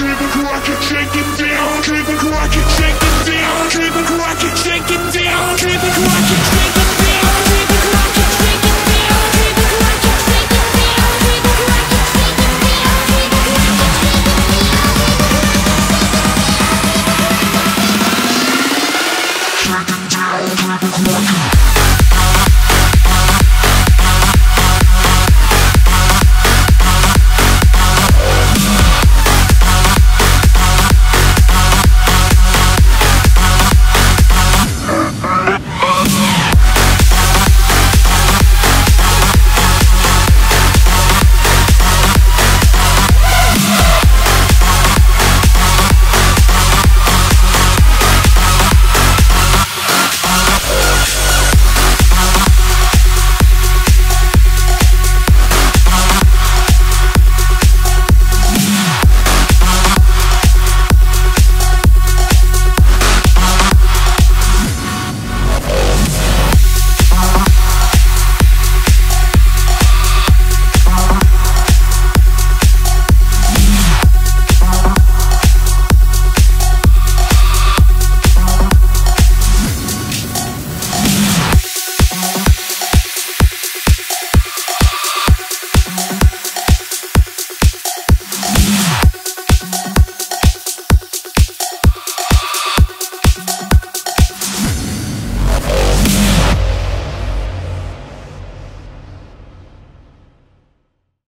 Keep it rockin', shake it down. Keep it rockin', shake it down. Keep it rockin', shake it down. Keep it rockin', shake it down. Keep it rockin'.